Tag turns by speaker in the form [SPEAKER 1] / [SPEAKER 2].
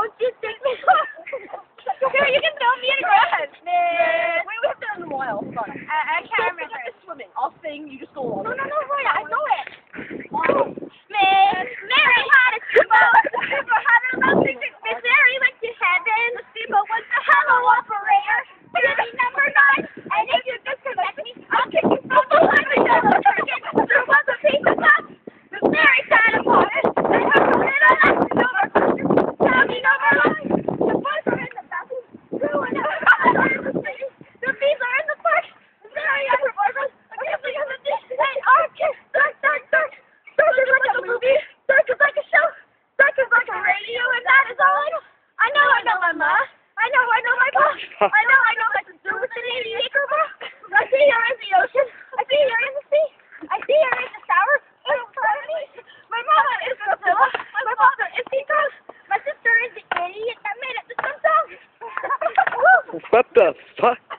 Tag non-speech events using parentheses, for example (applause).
[SPEAKER 1] Oh, just take me. Here, you can throw me in the grass. Man.
[SPEAKER 2] Wait, we have to end the while. Hold on.
[SPEAKER 1] I, I can't remember.
[SPEAKER 2] Forget the swimming. I'll sing. You just go along.
[SPEAKER 1] No, no, no, and that is all I know. I know, I know my ma. I know, I know my boss. (laughs) I know, I know my sister with an 80 acre bar. I see her in the ocean. I see her in the sea. I see her in the shower. In. My mama is Godzilla. My father is Tico. My sister is the idiot that made up the song.
[SPEAKER 3] What the fuck?